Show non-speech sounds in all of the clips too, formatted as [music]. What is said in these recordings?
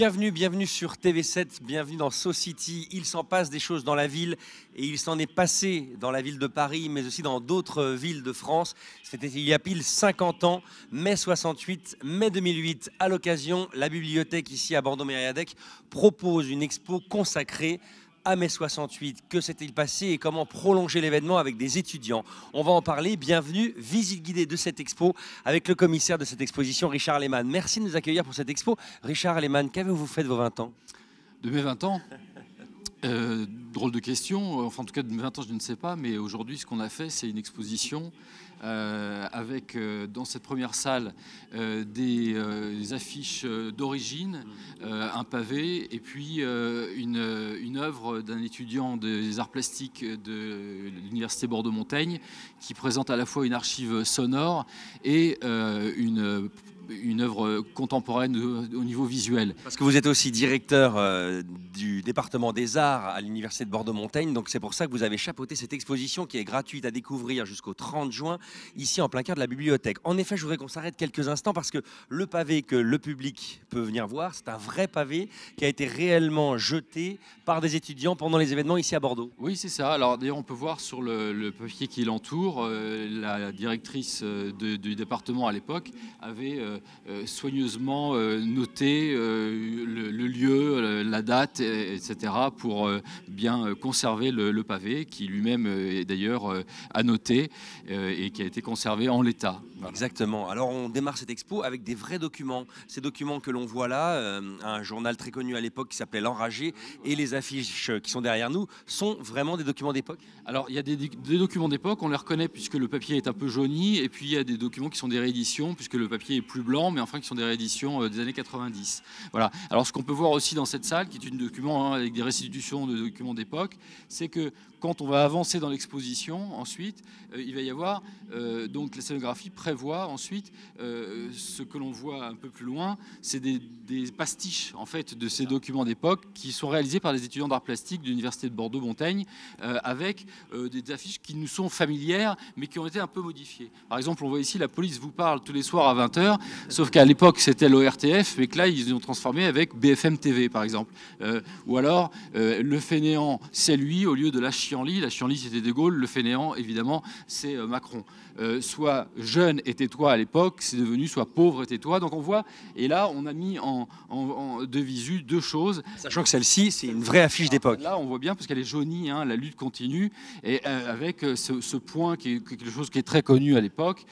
Bienvenue, bienvenue sur TV7, bienvenue dans Society. Il s'en passe des choses dans la ville et il s'en est passé dans la ville de Paris, mais aussi dans d'autres villes de France. C'était il y a pile 50 ans, mai 68, mai 2008. À l'occasion, la bibliothèque ici à Bordeaux-Mériadec propose une expo consacrée à mai 68. Que s'est-il passé et comment prolonger l'événement avec des étudiants? On va en parler. Bienvenue, visite guidée de cette expo avec le commissaire de cette exposition, Richard Lehmann. Merci de nous accueillir pour cette expo. Richard Lehmann, qu'avez-vous fait de vos 20 ans? De mes 20 ans? Euh, drôle de question. Enfin, en tout cas, de mes 20 ans, je ne sais pas. Mais aujourd'hui, ce qu'on a fait, c'est une exposition euh, avec euh, dans cette première salle euh, des, affiches d'origine, un pavé et puis une, une œuvre d'un étudiant des arts plastiques de l'université Bordeaux-Montaigne qui présente à la fois une archive sonore et une une œuvre contemporaine au niveau visuel. Parce que vous êtes aussi directeur du département des arts à l'université de Bordeaux-Montaigne, donc c'est pour ça que vous avez chapeauté cette exposition qui est gratuite à découvrir jusqu'au 30 juin ici en plein cœur de la bibliothèque. En effet, je voudrais qu'on s'arrête quelques instants parce que le pavé que le public peut venir voir, c'est un vrai pavé qui a été réellement jeté par des étudiants pendant les événements ici à Bordeaux. Oui, c'est ça. Alors d'ailleurs, on peut voir sur le, papier qui l'entoure, euh, la directrice euh, du département à l'époque avait euh, soigneusement noté le, lieu, la date, etc., pour bien conserver le, pavé, qui lui-même est d'ailleurs annoté et qui a été conservé en l'état. Exactement. Alors on démarre cette expo avec des vrais documents. Ces documents que l'on voit là, euh, un journal très connu à l'époque qui s'appelait L'Enragé, et les affiches qui sont derrière nous, sont vraiment des documents d'époque Alors il y a des, documents d'époque, on les reconnaît puisque le papier est un peu jauni, et puis il y a des documents qui sont des rééditions, puisque le papier est plus blanc, mais enfin qui sont des rééditions euh, des années 90. Voilà. Alors ce qu'on peut voir aussi dans cette salle, qui est une document hein, avec des restitutions de documents d'époque, c'est que quand on va avancer dans l'exposition, ensuite, euh, il va y avoir euh, donc la scénographie prévoit ensuite euh, ce que l'on voit un peu plus loin, c'est des, pastiches en fait de ces documents d'époque qui sont réalisés par les étudiants d'art plastique de l'université de Bordeaux-Montaigne avec des affiches qui nous sont familières mais qui ont été un peu modifiées. Par exemple, on voit ici la police vous parle tous les soirs à 20h, sauf qu'à l'époque c'était l'ORTF, mais que là ils ont transformé avec BFM TV par exemple. ou alors le fainéant, c'est lui au lieu de la chienlit. La chienlit c'était De Gaulle, le fainéant évidemment c'est Macron. Euh, soit jeune et tais-toi à l'époque, c'est devenu soit pauvre et tais-toi. Donc on voit, et là on a mis en, en, de visu deux choses. Sachant que celle-ci, c'est une vraie affiche d'époque. Là on voit bien parce qu'elle est jaunie, hein, la lutte continue, et euh, avec euh, ce, point qui est quelque chose qui est très connu à l'époque.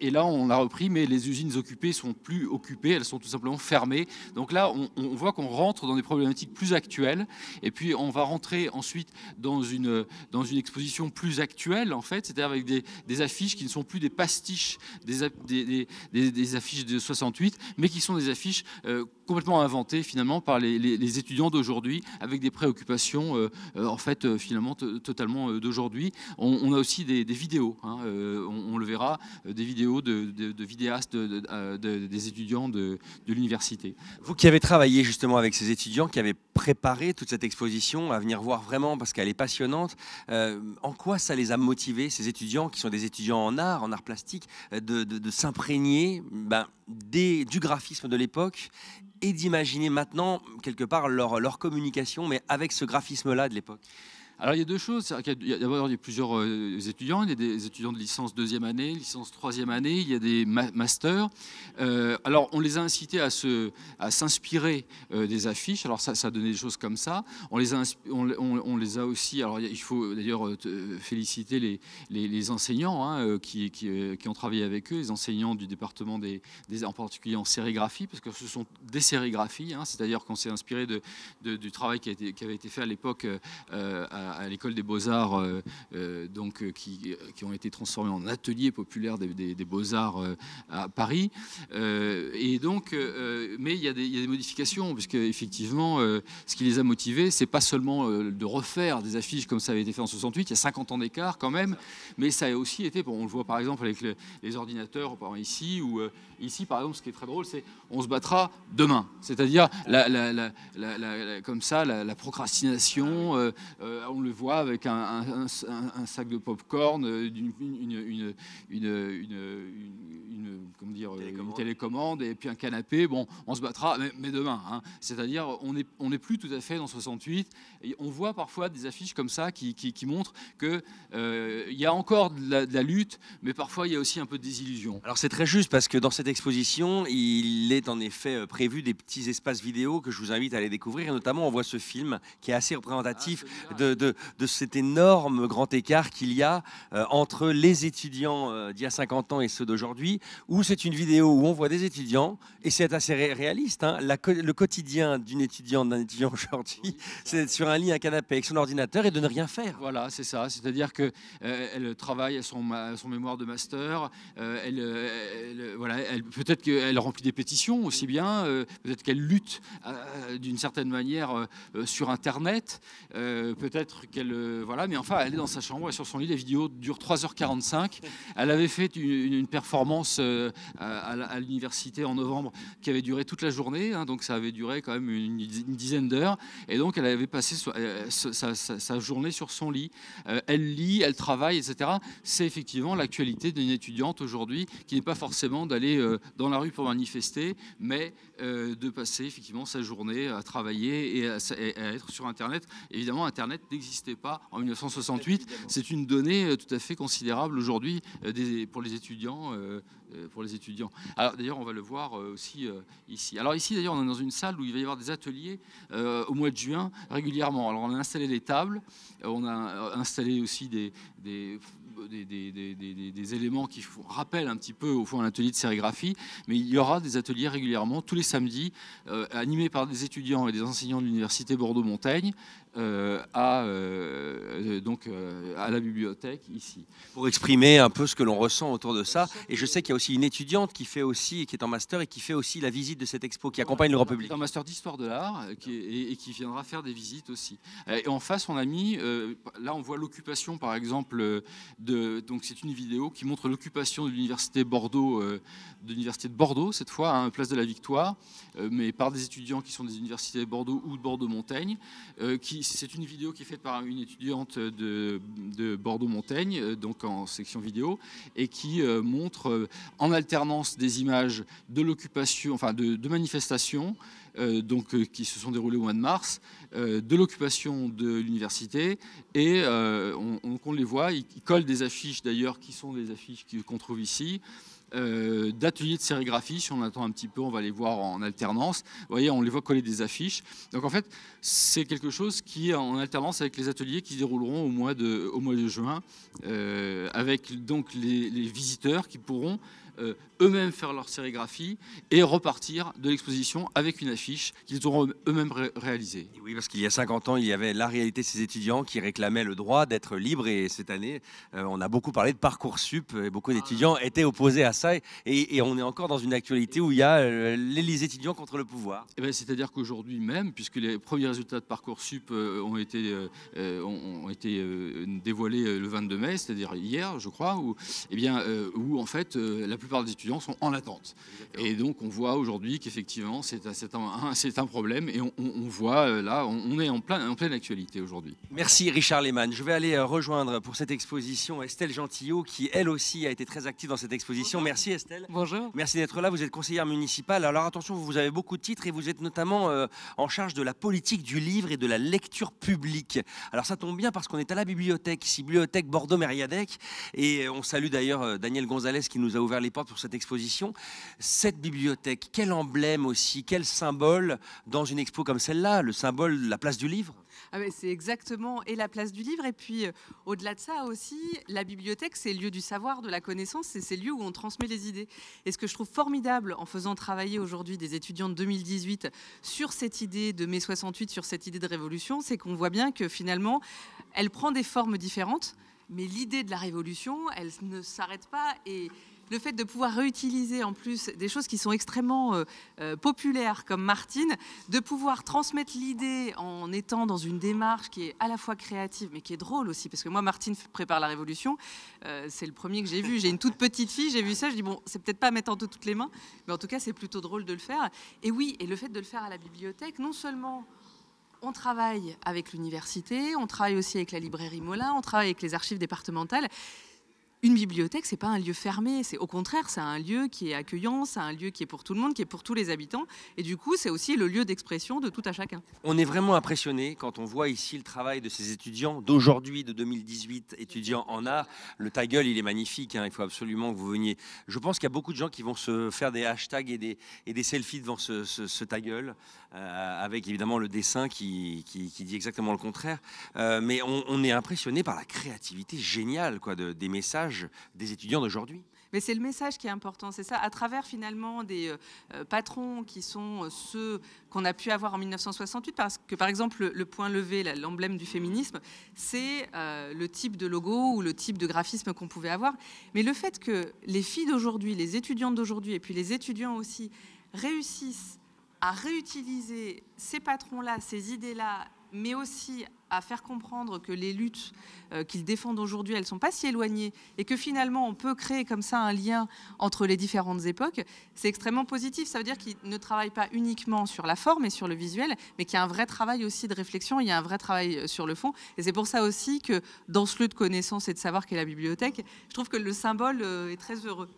et là on l'a repris, mais les usines occupées sont plus occupées, elles sont tout simplement fermées. Donc là on, on voit qu'on rentre dans des problématiques plus actuelles, et puis on va rentrer ensuite dans une, dans une exposition plus actuelle en fait, c'est-à-dire avec des, des affiches qui ne sont plus des pastiches des, affiches de 68, mais qui sont des affiches euh, complètement inventées finalement par les, étudiants d'aujourd'hui, avec des préoccupations euh, euh, en fait finalement totalement d'aujourd'hui. On, a aussi des, vidéos, hein, on, le verra, des vidéos de, vidéastes des étudiants de, l'université. Vous qui avez travaillé justement avec ces étudiants, qui avaient préparé toute cette exposition à venir voir vraiment parce qu'elle est passionnante, en quoi ça les a motivés, ces étudiants qui sont des étudiants en art, en art plastique, euh, de, s'imprégner ben, du graphisme de l'époque et d'imaginer maintenant, quelque part, leur, communication, mais avec ce graphisme-là de l'époque. Alors il y a deux choses. D'abord, il y a plusieurs euh, étudiants. Il y a des étudiants de licence deuxième année, licence troisième année. Il y a des masters. Euh, alors on les a incités à, s'inspirer euh, des affiches. Alors ça, ça a donné des choses comme ça. On les a, aussi. Alors il faut d'ailleurs féliciter les, enseignants hein, qui, ont travaillé avec eux, les enseignants du département des, en particulier en sérigraphie, parce que ce sont des sérigraphies. Hein, c'est-à-dire qu'on s'est inspiré du travail qui, avait été fait à l'époque à, l'école des beaux-arts, euh, euh, donc, euh, qui, ont été transformés en ateliers populaires des, beaux-arts à Paris. et donc, mais il y, a des, y, a modifications, puisque effectivement, ce qui les a motivés, c'est pas seulement de refaire des affiches comme ça avait été fait en 68, il y a 50 ans d'écart quand même, mais ça a aussi été, bon, on le voit par exemple avec les ordinateurs ici, ou ici par exemple, ce qui est très drôle, c'est on se battra demain, c'est-à-dire comme ça, la, procrastination on le voit avec un, sac de pop-corn, une, une, dire, une télécommande et puis un canapé. Bon, on se battra, mais, demain. Hein. C'est-à-dire, on n'est on est plus tout à fait dans 68. Et on voit parfois des affiches comme ça qui, qui, montrent qu'il euh, y a encore de la, lutte, mais parfois il y a aussi un peu de désillusion. Alors c'est très juste parce que dans cette exposition, il est en effet euh, prévu des petits espaces vidéo que je vous invite à aller découvrir. Et notamment, on voit ce film qui est assez représentatif ah, de, de, de, cet énorme grand écart qu'il y a euh, entre les étudiants d'il y a 50 ans et ceux d'aujourd'hui, où c'est une vidéo où on voit des étudiants, et c'est assez réaliste. Hein. le quotidien d'une étudiante, d'un étudiant [laughs] aujourd'hui, c'est d'être sur un lit, un canapé avec son ordinateur et de ne rien faire. Voilà, c'est ça. C'est-à-dire qu'elle euh, travaille à son, son, mémoire de master. Euh, elle, voilà, elle, peut-être qu'elle remplit des pétitions aussi bien. Euh, peut-être qu'elle lutte d'une certaine manière sur Internet. peut-être qu'elle. voilà, mais enfin, elle est dans sa chambre et sur son lit. Les vidéos durent 3h45. Elle avait fait une, performance à, l'université en novembre qui avait duré toute la journée, hein, donc ça avait duré quand même une, dizaine d'heures. Et donc elle avait passé euh, sa, journée sur son lit. Euh, elle lit, elle travaille, etc. C'est effectivement l'actualité d'une étudiante aujourd'hui qui n'est pas forcément d'aller euh, dans la rue pour manifester, mais de passer effectivement sa journée à travailler et à, être sur Internet. Évidemment, Internet n'existait pas en 1968. C'est une donnée tout à fait considérable aujourd'hui pour les étudiants euh, pour les étudiants. Alors d'ailleurs, on va le voir euh, aussi euh, ici. Alors ici, d'ailleurs, on est dans une salle où il va y avoir des ateliers au mois de juin régulièrement. Alors on a installé les tables, on a installé aussi des, des des, éléments qui rappellent un petit peu au fond un atelier de sérigraphie, mais il y aura des ateliers régulièrement tous les samedis, animés par des étudiants et des enseignants de l'université Bordeaux-Montaigne, euh, à, euh, donc, euh, à la bibliothèque ici. Pour exprimer un peu ce que l'on ressent autour de ça. Et je sais qu'il y a aussi une étudiante qui fait aussi, qui est en master et qui fait aussi la visite de cette expo, qui accompagne le grand public. en master d'histoire de l'art et, qui viendra faire des visites aussi. Et en face, on a mis, là on voit l'occupation par exemple, de, donc c'est une vidéo qui montre l'occupation de l'université Bordeaux, de Bordeaux cette fois, à hein, place de la Victoire, mais par des étudiants qui sont des universités de Bordeaux ou de Bordeaux-Montaigne, qui c'est une vidéo qui est faite par une étudiante de, Bordeaux-Montaigne, euh, donc en section vidéo, et qui euh, montre euh, en alternance des images de l'occupation, enfin de, manifestations, donc, qui se sont déroulées au mois de mars, de l'occupation de l'université, et on, les voit, ils, collent des affiches d'ailleurs qui sont des affiches qu'on trouve ici. Euh, d'ateliers de sérigraphie. Si on attend un petit peu, on va les voir en alternance. Vous voyez, on les voit coller des affiches. Donc en fait, c'est quelque chose qui est en alternance avec les ateliers qui se dérouleront au mois de, juin, euh, avec donc les, visiteurs qui pourront euh, eux-mêmes faire leur sérigraphie et repartir de l'exposition avec une affiche qu'ils auront eux-mêmes réalisée. Oui, parce qu'il y a 50 ans, il y avait la réalité de ces étudiants qui réclamaient le droit d'être libres et cette année, euh, on a beaucoup parlé de Parcoursup et beaucoup d'étudiants ah. étaient opposés à ça et, on est encore dans une actualité où il y a euh, les étudiants contre le pouvoir. Eh ben, c'est-à-dire qu'aujourd'hui même, puisque les premiers résultats de Parcoursup ont été, ont été dévoilés le 22 mai, c'est-à-dire hier, je crois, où, eh bien, où en fait la plupart des étudiants sont en attente. Et donc on voit aujourd'hui qu'effectivement c'est un, un, problème et on, voit euh, là, on est en, plein, en pleine actualité aujourd'hui. Merci Richard Lehmann. Je vais aller euh, rejoindre pour cette exposition Estelle Gentillot qui elle aussi a été très active dans cette exposition. Merci Estelle. Bonjour. Merci d'être là. Vous êtes conseillère municipale. Alors attention, vous avez beaucoup de titres et vous êtes notamment euh, en charge de la politique du livre et de la lecture publique. Alors ça tombe bien parce qu'on est à la bibliothèque, ici, bibliothèque Bordeaux-Mériadec. Et on salue d'ailleurs Daniel Gonzalez qui nous a ouvert les pour cette exposition. Cette bibliothèque, quel emblème aussi, quel symbole dans une expo comme celle-là, le symbole, la place du livre? Ah c'est exactement et la place du livre et puis euh, au-delà de ça aussi la bibliothèque c'est le lieu du savoir de la connaissance c'est le lieu où on transmet les idées et ce que je trouve formidable en faisant travailler aujourd'hui des étudiants de 2018 sur cette idée de mai 68 sur cette idée de révolution c'est qu'on voit bien que finalement elle prend des formes différentes mais l'idée de la révolution elle ne s'arrête pas et le fait de pouvoir réutiliser en plus des choses qui sont extrêmement euh, euh, populaires comme Martine, de pouvoir transmettre l'idée en étant dans une démarche qui est à la fois créative mais qui est drôle aussi, parce que moi Martine prépare la révolution, euh, c'est le premier que j'ai vu, j'ai une toute petite fille, j'ai vu ça, je dis bon c'est peut-être pas mettre entre toutes les mains, mais en tout cas c'est plutôt drôle de le faire. Et oui, et le fait de le faire à la bibliothèque, non seulement on travaille avec l'université, on travaille aussi avec la librairie Molin, on travaille avec les archives départementales une bibliothèque, c'est pas un lieu fermé, c'est au contraire, c'est un lieu qui est accueillant, c'est un lieu qui est pour tout le monde, qui est pour tous les habitants, et du coup, c'est aussi le lieu d'expression de tout à chacun. On est vraiment impressionné quand on voit ici le travail de ces étudiants d'aujourd'hui, de 2018, étudiants en art. Le ta il est magnifique, hein, il faut absolument que vous veniez. Je pense qu'il y a beaucoup de gens qui vont se faire des hashtags et des, et des selfies devant ce, ce, euh, avec évidemment le dessin qui, qui, dit exactement le contraire. Euh, mais on, est impressionné par la créativité géniale quoi, de, des messages des étudiants d'aujourd'hui. Mais c'est le message qui est important, c'est ça, à travers finalement des euh, euh, patrons qui sont euh, ceux qu'on a pu avoir en 1968, parce que par exemple le, point levé, l'emblème du féminisme, c'est le type de logo ou le type de graphisme qu'on pouvait avoir. Mais le fait que les filles d'aujourd'hui, les étudiantes d'aujourd'hui, et puis les étudiants aussi, réussissent à réutiliser ces patrons-là, ces idées-là, mais aussi à faire comprendre que les luttes euh, qu'ils défendent aujourd'hui, elles ne sont pas si éloignées et que finalement on peut créer comme ça un lien entre les différentes époques, c'est extrêmement positif. Ça veut dire qu'ils ne travaillent pas uniquement sur la forme et sur le visuel, mais qu'il y a un vrai travail aussi de réflexion, il y a un vrai travail euh, sur le fond. Et c'est pour ça aussi que dans ce lieu de connaissance et de savoir qu'est la bibliothèque, je trouve que le symbole euh, est très heureux.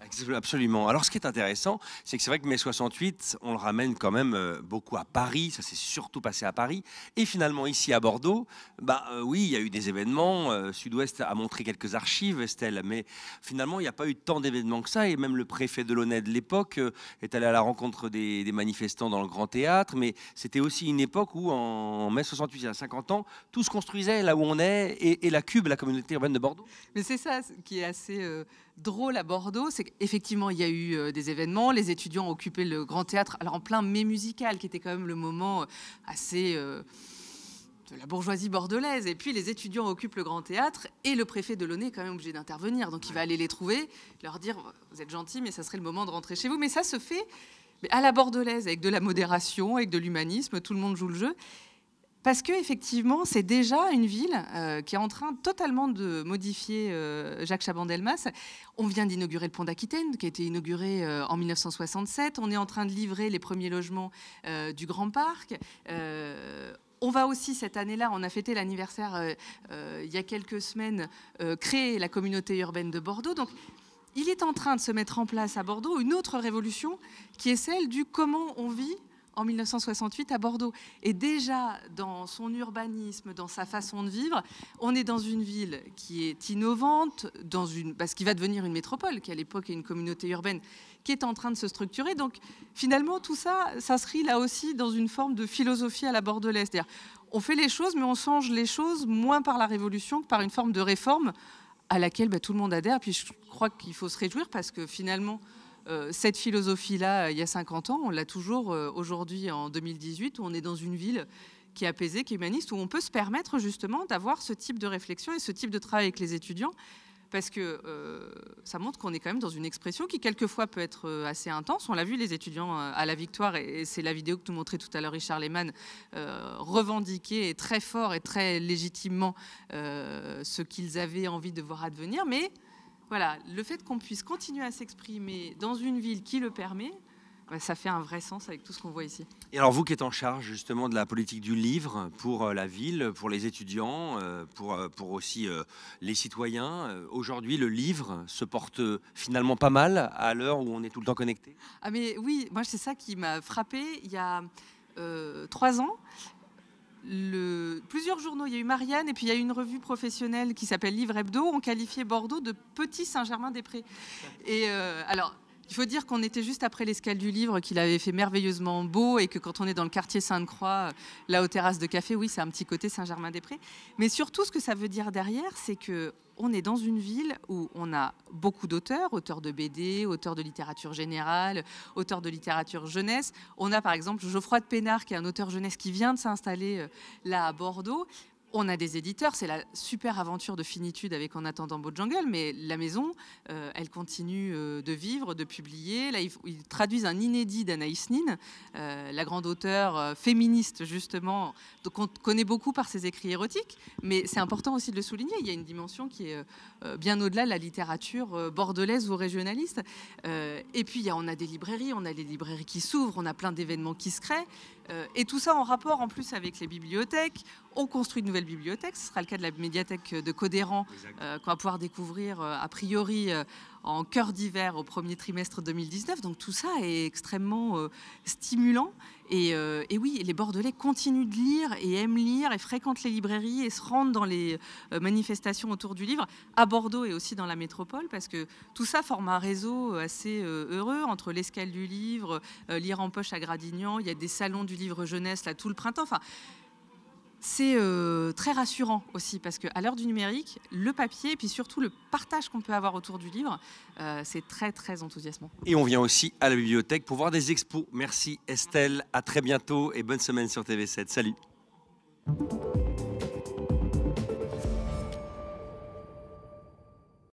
Absolument. Alors, ce qui est intéressant, c'est que c'est vrai que mai 68, on le ramène quand même euh, beaucoup à Paris. Ça s'est surtout passé à Paris. Et finalement, ici à Bordeaux, bah euh, oui, il y a eu des événements. Euh, Sud-Ouest a montré quelques archives, Estelle, mais finalement, il n'y a pas eu tant d'événements que ça. Et même le préfet de l'ONED de l'époque est allé à la rencontre des, manifestants dans le Grand Théâtre. Mais c'était aussi une époque où, en, mai 68, il y a 50 ans, tout se construisait là où on est et la Cube, la communauté urbaine de Bordeaux. Mais c'est ça qui est assez drôle à Bordeaux, c'est qu'effectivement, il y a eu euh, des événements, les étudiants ont occupé le Grand Théâtre, alors en plein mai musical, qui était quand même le moment euh, assez euh, de la bourgeoisie bordelaise. Et puis les étudiants occupent le Grand Théâtre et le préfet de l'ONU est quand même obligé d'intervenir. Donc il va aller les trouver, leur dire Vous êtes gentils, mais ça serait le moment de rentrer chez vous. Mais ça se fait à la bordelaise, avec de la modération, avec de l'humanisme, tout le monde joue le jeu. Parce que effectivement, c'est déjà une ville euh, qui est en train totalement de modifier euh, Jacques Chaban-Delmas. On vient d'inaugurer le pont d'Aquitaine, qui a été inauguré euh, en 1967. On est en train de livrer les premiers logements du Grand Parc. on va aussi cette année-là, on a fêté l'anniversaire il y a quelques semaines, créer la communauté urbaine de Bordeaux. Donc, il est en train de se mettre en place à Bordeaux une autre révolution qui est celle du comment on vit en 1968 à Bordeaux. Et déjà, dans son urbanisme, dans sa façon de vivre, on est dans une ville qui est innovante, dans une, parce qu'il va devenir une métropole, qui à l'époque est une communauté urbaine, qui est en train de se structurer. Donc finalement, tout ça s'inscrit là aussi dans une forme de philosophie à la bordelaise. C'est-à-dire, on fait les choses, mais on change les choses moins par la révolution que par une forme de réforme à laquelle bah, tout le monde adhère. Puis je crois qu'il faut se réjouir parce que finalement, cette philosophie-là, euh, il y a 50 ans, on l'a toujours euh, aujourd'hui en 2018, où on est dans une ville qui est apaisée, qui est humaniste, où on peut se permettre justement d'avoir ce type de réflexion et ce type de travail avec les étudiants, parce que ça montre qu'on est quand même dans une expression qui quelquefois peut être assez intense. On l'a vu, les étudiants à la victoire, et c'est la vidéo que nous montrait tout à l'heure Richard Lehmann, revendiquer très fort et très légitimement ce qu'ils avaient envie de voir advenir, mais voilà, le fait qu'on puisse continuer à s'exprimer dans une ville qui le permet, bah, ça fait un vrai sens avec tout ce qu'on voit ici. Et alors vous qui êtes en charge justement de la politique du livre pour euh, la ville, pour les étudiants, euh, pour, euh, pour aussi les citoyens, aujourd'hui le livre se porte finalement pas mal à l'heure où on est tout le temps connecté? Ah mais oui, moi c'est ça qui m'a frappé il y a trois ans plusieurs journaux, il y a eu Marianne et puis il y a eu une revue professionnelle qui s'appelle Livre Hebdo, ont qualifié Bordeaux de petit Saint-Germain-des-Prés. Et euh, alors, il faut dire qu'on était juste après l'escale du livre, qu'il avait fait merveilleusement beau et que quand on est dans le quartier Sainte-Croix, là aux terrasses de café, oui, c'est un petit côté Saint-Germain-des-Prés. Mais surtout, ce que ça veut dire derrière, c'est que on est dans une ville où on a beaucoup d'auteurs, auteurs de BD, auteurs de littérature générale, auteurs de littérature jeunesse. On a par exemple Geoffroy de Pénard, qui est un auteur jeunesse qui vient de s'installer euh, là à Bordeaux. On a des éditeurs, c'est la super aventure de finitude avec En attendant Jungle, mais la maison, euh, elle continue euh, de vivre, de publier. Là, ils, traduisent un inédit d'Anaïs Nin, euh, la grande auteure féministe, justement, donc on connaît beaucoup par ses écrits érotiques, mais c'est important aussi de le souligner. Il y a une dimension qui est bien au-delà de la littérature bordelaise ou régionaliste. et puis, on a des librairies, on a les librairies qui s'ouvrent, on a plein d'événements qui se créent. Euh, et tout ça en rapport en plus avec les bibliothèques. On construit de nouvelles bibliothèques. Ce sera le cas de la médiathèque de Codéran euh, qu'on va pouvoir découvrir euh, a priori en cœur d'hiver au premier trimestre 2019. Donc tout ça est extrêmement stimulant. Et, et, oui, les Bordelais continuent de lire et aiment lire et fréquentent les librairies et se rendent dans les manifestations autour du livre à Bordeaux et aussi dans la métropole parce que tout ça forme un réseau assez heureux entre l'escale du livre, lire en poche à Gradignan. Il y a des salons du livre jeunesse là tout le printemps. C'est euh, très rassurant aussi parce qu'à l'heure du numérique, le papier et puis surtout le partage qu'on peut avoir autour du livre, euh, c'est très très enthousiasmant. Et on vient aussi à la bibliothèque pour voir des expos. Merci Estelle, à très bientôt et bonne semaine sur TV7. Salut.